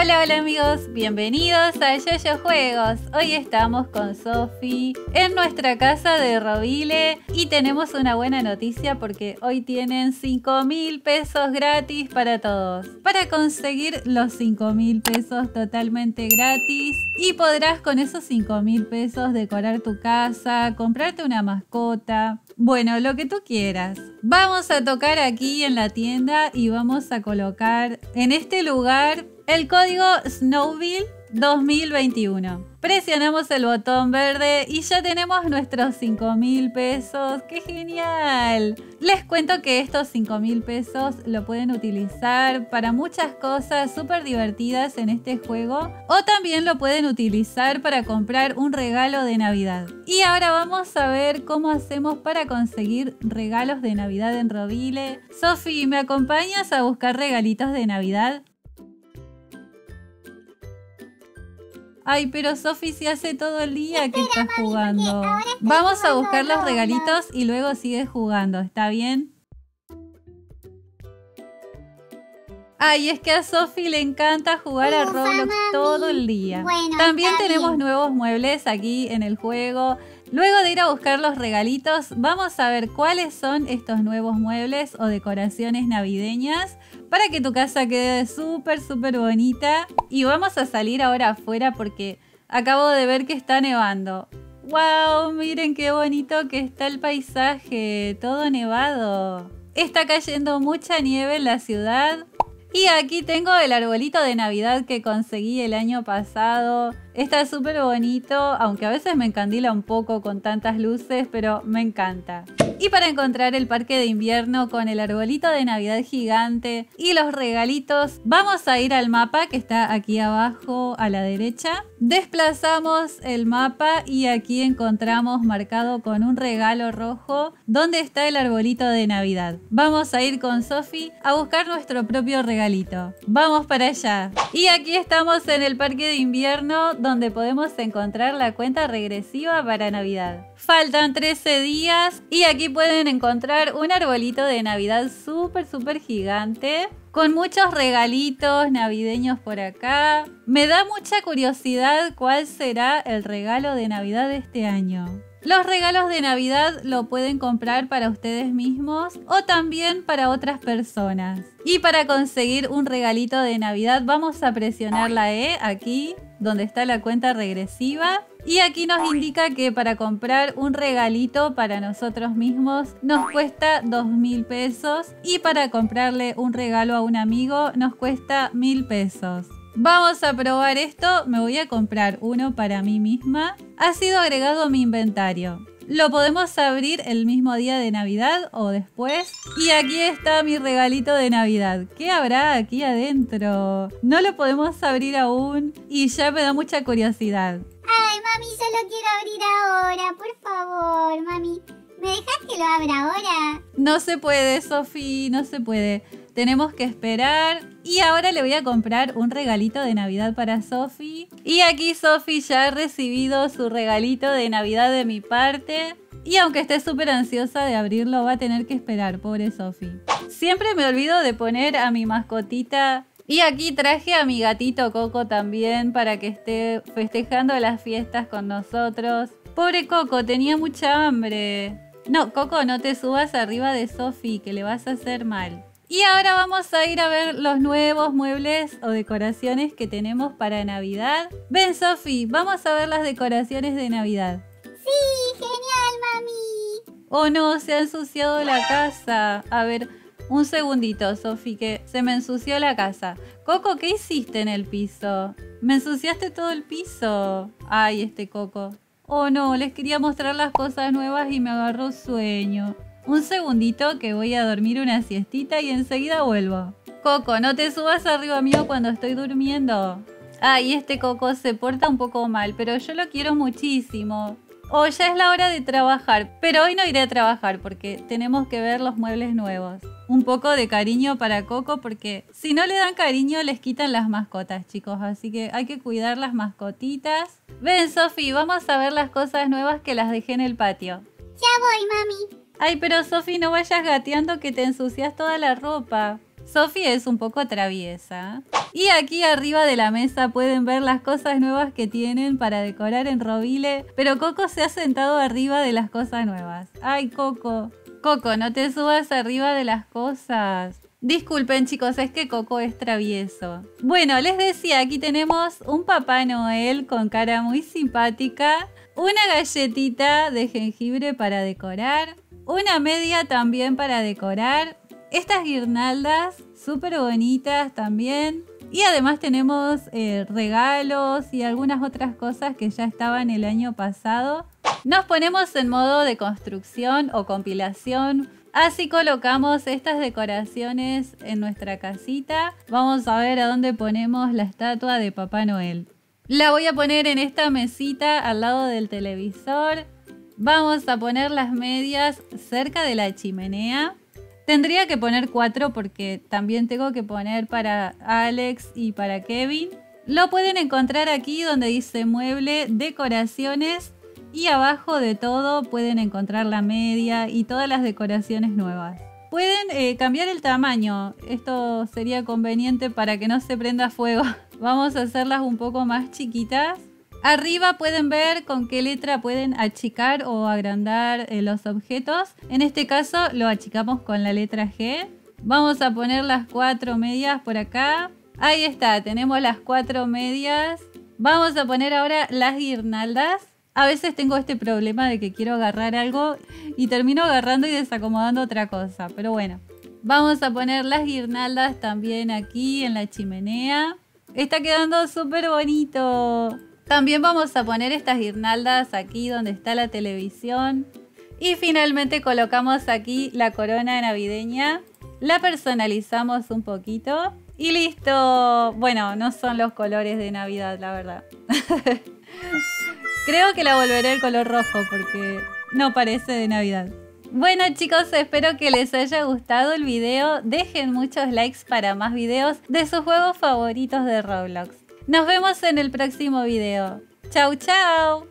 Hola, hola amigos, bienvenidos a Yoyo Juegos. Hoy estamos con Sofi en nuestra casa de Robile y tenemos una buena noticia porque hoy tienen 5 mil pesos gratis para todos. Para conseguir los 5 mil pesos totalmente gratis y podrás con esos 5 mil pesos decorar tu casa, comprarte una mascota, bueno, lo que tú quieras. Vamos a tocar aquí en la tienda y vamos a colocar en este lugar el código Snowville 2021. Presionamos el botón verde y ya tenemos nuestros 5 mil pesos. ¡Qué genial! Les cuento que estos 5 mil pesos lo pueden utilizar para muchas cosas súper divertidas en este juego o también lo pueden utilizar para comprar un regalo de Navidad. Y ahora vamos a ver cómo hacemos para conseguir regalos de Navidad en Robile. Sofi, ¿me acompañas a buscar regalitos de Navidad? Ay, pero Sofi se hace todo el día que está jugando. Vamos a buscar los regalitos y luego sigues jugando, ¿está bien? Ay, es que a Sofi le encanta jugar a Roblox todo el día. También tenemos nuevos muebles aquí en el juego. Luego de ir a buscar los regalitos, vamos a ver cuáles son estos nuevos muebles o decoraciones navideñas para que tu casa quede súper, súper bonita. Y vamos a salir ahora afuera porque acabo de ver que está nevando. ¡Wow! Miren qué bonito que está el paisaje, todo nevado. Está cayendo mucha nieve en la ciudad. Y aquí tengo el arbolito de Navidad que conseguí el año pasado. Está súper bonito, aunque a veces me encandila un poco con tantas luces, pero me encanta. Y para encontrar el parque de invierno con el arbolito de Navidad gigante y los regalitos, vamos a ir al mapa que está aquí abajo a la derecha. Desplazamos el mapa y aquí encontramos marcado con un regalo rojo donde está el arbolito de Navidad. Vamos a ir con Sofi a buscar nuestro propio regalito. Vamos para allá. Y aquí estamos en el parque de invierno donde podemos encontrar la cuenta regresiva para Navidad. Faltan 13 días y aquí pueden encontrar un arbolito de Navidad súper, súper gigante con muchos regalitos navideños por acá. Me da mucha curiosidad cuál será el regalo de Navidad de este año. Los regalos de Navidad lo pueden comprar para ustedes mismos o también para otras personas. Y para conseguir un regalito de Navidad vamos a presionar la E aquí donde está la cuenta regresiva. Y aquí nos indica que para comprar un regalito para nosotros mismos nos cuesta dos mil pesos y para comprarle un regalo a un amigo nos cuesta mil pesos. Vamos a probar esto, me voy a comprar uno para mí misma. Ha sido agregado a mi inventario. Lo podemos abrir el mismo día de Navidad o después. Y aquí está mi regalito de Navidad. ¿Qué habrá aquí adentro? No lo podemos abrir aún y ya me da mucha curiosidad. Ay, mami, solo quiero abrir ahora. Por favor, mami. ¿Me dejas que lo abra ahora? No se puede, Sofi, no se puede. Tenemos que esperar. Y ahora le voy a comprar un regalito de Navidad para Sofi. Y aquí Sofi ya ha recibido su regalito de Navidad de mi parte. Y aunque esté súper ansiosa de abrirlo, va a tener que esperar, pobre Sofi. Siempre me olvido de poner a mi mascotita. Y aquí traje a mi gatito Coco también para que esté festejando las fiestas con nosotros. Pobre Coco, tenía mucha hambre. No, Coco, no te subas arriba de Sofi, que le vas a hacer mal. Y ahora vamos a ir a ver los nuevos muebles o decoraciones que tenemos para Navidad. Ven, Sofi, vamos a ver las decoraciones de Navidad. Sí, genial, mami. Oh no, se ha ensuciado la casa. A ver, un segundito, Sofi, que se me ensució la casa. Coco, ¿qué hiciste en el piso? Me ensuciaste todo el piso. Ay, este Coco. Oh no, les quería mostrar las cosas nuevas y me agarró sueño. Un segundito que voy a dormir una siestita y enseguida vuelvo. Coco, no te subas arriba mío cuando estoy durmiendo. Ay, este Coco se porta un poco mal, pero yo lo quiero muchísimo. Oh, ya es la hora de trabajar, pero hoy no iré a trabajar porque tenemos que ver los muebles nuevos. Un poco de cariño para Coco porque si no le dan cariño les quitan las mascotas, chicos. Así que hay que cuidar las mascotitas. Ven, Sofi, vamos a ver las cosas nuevas que las dejé en el patio. Ya voy, mami. Ay, pero Sofi, no vayas gateando que te ensucias toda la ropa. Sophie es un poco traviesa. Y aquí arriba de la mesa pueden ver las cosas nuevas que tienen para decorar en Robile. Pero Coco se ha sentado arriba de las cosas nuevas. ¡Ay, Coco! Coco, no te subas arriba de las cosas. Disculpen chicos, es que Coco es travieso. Bueno, les decía, aquí tenemos un Papá Noel con cara muy simpática, una galletita de jengibre para decorar, una media también para decorar, estas guirnaldas súper bonitas también. Y además tenemos eh, regalos y algunas otras cosas que ya estaban el año pasado. Nos ponemos en modo de construcción o compilación. Así colocamos estas decoraciones en nuestra casita. Vamos a ver a dónde ponemos la estatua de Papá Noel. La voy a poner en esta mesita al lado del televisor. Vamos a poner las medias cerca de la chimenea. Tendría que poner cuatro porque también tengo que poner para Alex y para Kevin. Lo pueden encontrar aquí donde dice mueble, decoraciones y abajo de todo pueden encontrar la media y todas las decoraciones nuevas. Pueden eh, cambiar el tamaño, esto sería conveniente para que no se prenda fuego. Vamos a hacerlas un poco más chiquitas Arriba pueden ver con qué letra pueden achicar o agrandar eh, los objetos. En este caso lo achicamos con la letra G. Vamos a poner las cuatro medias por acá. Ahí está, tenemos las cuatro medias. Vamos a poner ahora las guirnaldas. A veces tengo este problema de que quiero agarrar algo y termino agarrando y desacomodando otra cosa. Pero bueno, vamos a poner las guirnaldas también aquí en la chimenea. Está quedando súper bonito. También vamos a poner estas guirnaldas aquí donde está la televisión. Y finalmente colocamos aquí la corona navideña. La personalizamos un poquito. Y listo. Bueno, no son los colores de Navidad, la verdad. Creo que la volveré el color rojo porque no parece de Navidad. Bueno chicos, espero que les haya gustado el video. Dejen muchos likes para más videos de sus juegos favoritos de Roblox. Nos vemos en el próximo video. ¡Chao, chao!